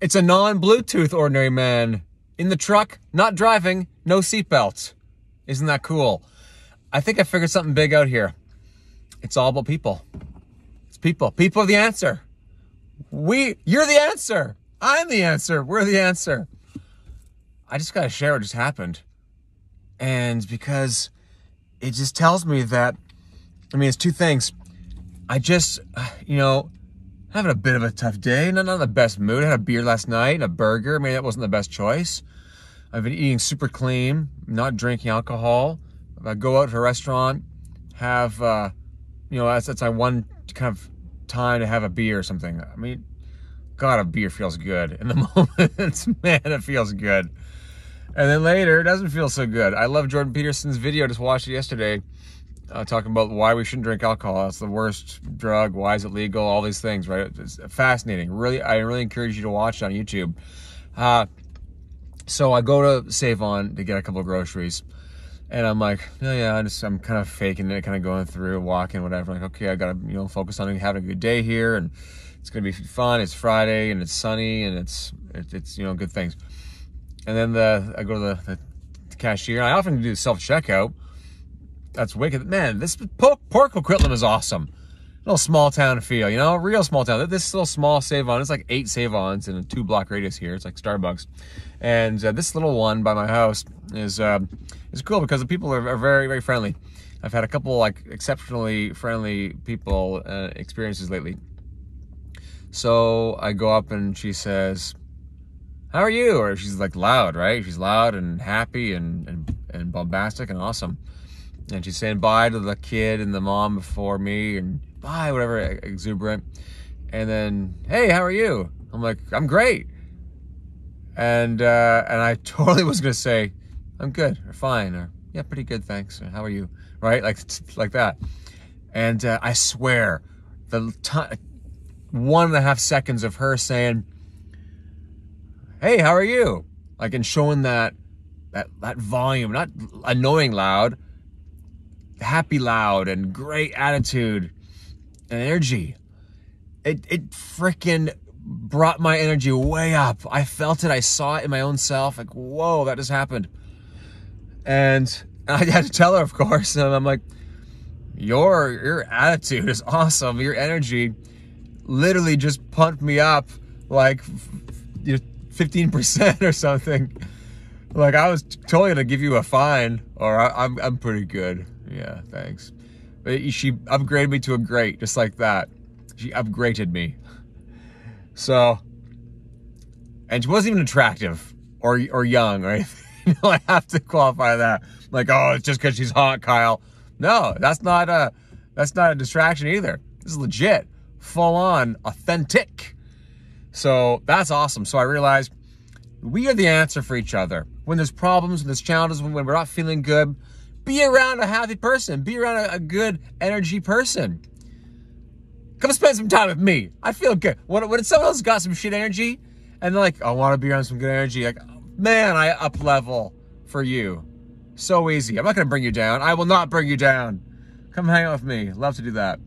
It's a non-Bluetooth ordinary man in the truck, not driving, no seatbelt. Isn't that cool? I think I figured something big out here. It's all about people. It's people. People are the answer. We, you're the answer. I'm the answer. We're the answer. I just got to share what just happened. And because it just tells me that, I mean, it's two things. I just, you know, having a bit of a tough day, not, not in the best mood. I had a beer last night and a burger. Maybe that wasn't the best choice. I've been eating super clean, not drinking alcohol. I go out to a restaurant, have, uh, you know, that's, that's my one kind of time to have a beer or something. I mean, God, a beer feels good in the moment. Man, it feels good. And then later, it doesn't feel so good. I love Jordan Peterson's video. Just watched it yesterday, uh, talking about why we shouldn't drink alcohol. It's the worst drug. Why is it legal? All these things, right? It's fascinating. Really, I really encourage you to watch it on YouTube. Uh, so I go to Save On to get a couple of groceries. And I'm like, yeah, yeah, I just, I'm kind of faking it, kind of going through, walking, whatever. Like, okay, I got to, you know, focus on having a good day here. And it's going to be fun. It's Friday and it's sunny and it's, it, it's, you know, good things. And then the, I go to the, the cashier. I often do self-checkout. That's wicked. Man, this Port, Port Coquitlam is awesome little small town feel, you know, real small town. This little small save on, it's like eight save ons in a two block radius here. It's like Starbucks. And uh, this little one by my house is uh, is cool because the people are, are, very, very friendly. I've had a couple like exceptionally friendly people uh, experiences lately. So I go up and she says, how are you? Or she's like loud, right? She's loud and happy and, and, and bombastic and awesome. And she's saying bye to the kid and the mom before me and bye, whatever, exuberant. And then, hey, how are you? I'm like, I'm great. And uh, and I totally was gonna say, I'm good or fine or yeah, pretty good, thanks. Or, how are you? Right, like like that. And uh, I swear, the t- one and a half seconds of her saying, "Hey, how are you?" Like and showing that that that volume, not annoying loud, happy loud and great attitude and energy. It it freaking brought my energy way up. I felt it. I saw it in my own self. Like, whoa, that just happened. And I had to tell her, of course. And I'm like, your your attitude is awesome. Your energy literally just pumped me up like you know, 15% or something. Like I was totally gonna give you a fine, or I, I'm I'm pretty good. Yeah, thanks. But She upgraded me to a great, just like that. She upgraded me. So, and she wasn't even attractive or or young or you know, I have to qualify that. Like, oh, it's just because she's hot, Kyle. No, that's not a that's not a distraction either. This is legit, full on, authentic. So that's awesome. So I realized we are the answer for each other. When there's problems, when there's challenges, when we're not feeling good, be around a happy person. Be around a, a good energy person. Come spend some time with me. I feel good. When, when someone else got some shit energy and they're like, I want to be around some good energy, like, man, I up level for you. So easy. I'm not going to bring you down. I will not bring you down. Come hang out with me. Love to do that.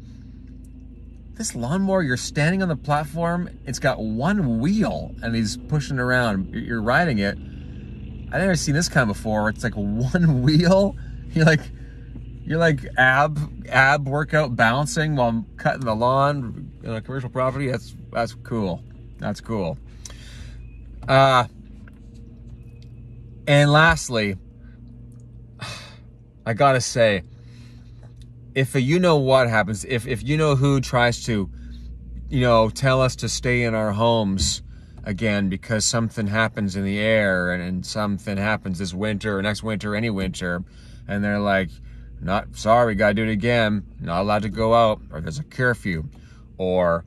This lawnmower, you're standing on the platform, it's got one wheel and he's pushing around. You're riding it. I've never seen this kind before. It's like one wheel You're like, you're like ab ab workout bouncing while I'm cutting the lawn in a commercial property. That's that's cool. That's cool. Uh, and lastly, I gotta say, if a you know what happens, if if you know who tries to, you know, tell us to stay in our homes again because something happens in the air and, and something happens this winter or next winter, any winter and they're like, not sorry, we gotta do it again. Not allowed to go out, or there's a curfew, or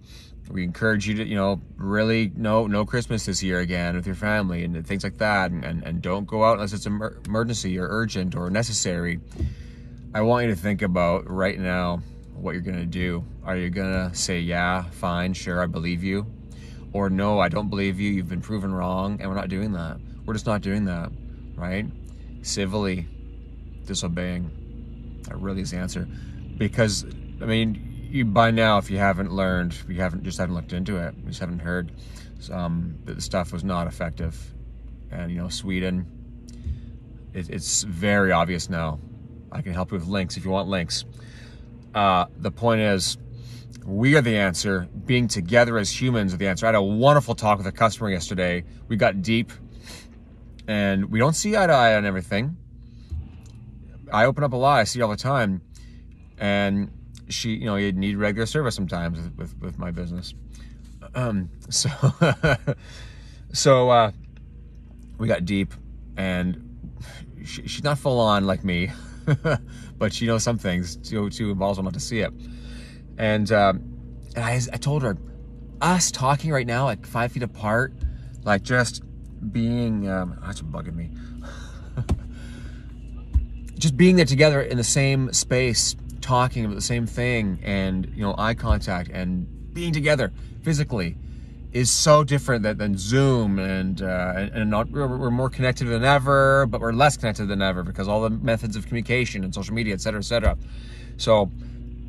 we encourage you to, you know, really no no Christmas this year again with your family and things like that, and and, and don't go out unless it's an emergency or urgent or necessary. I want you to think about right now what you're gonna do. Are you gonna say, yeah, fine, sure, I believe you, or no, I don't believe you. You've been proven wrong, and we're not doing that. We're just not doing that, right? Civilly, disobeying. That really is the answer. Because, I mean, you by now, if you haven't learned, you haven't just haven't looked into it, you just haven't heard um, that the stuff was not effective. And you know, Sweden, it, it's very obvious now. I can help you with links if you want links. Uh, the point is, we are the answer. Being together as humans are the answer. I had a wonderful talk with a customer yesterday. We got deep, and we don't see eye to eye on everything. I open up a lot. I see all the time, and she, you know, you need regular service sometimes with with, with my business. Um, so, so uh, we got deep, and she, she's not full on like me, but she knows some things too too involves not to see it. And um, and I I told her, us talking right now like five feet apart, like just being um, that's bugging me. just being there together in the same space talking about the same thing and you know eye contact and being together physically is so different than, than Zoom and uh, and, not, we're, more connected than ever, but we're less connected than ever because all the methods of communication and social media, et cetera, et cetera. So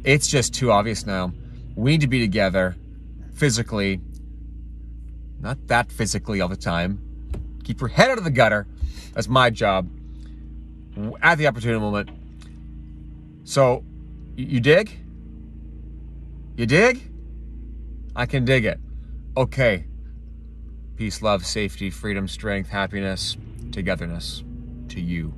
it's just too obvious now. We need to be together physically, not that physically all the time. Keep your head out of the gutter. That's my job at the opportune moment. So you dig? You dig? I can dig it. Okay. Peace, love, safety, freedom, strength, happiness, togetherness to you.